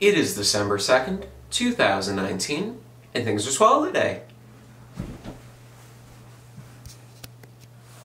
It is December 2nd, 2019, and things are swell today.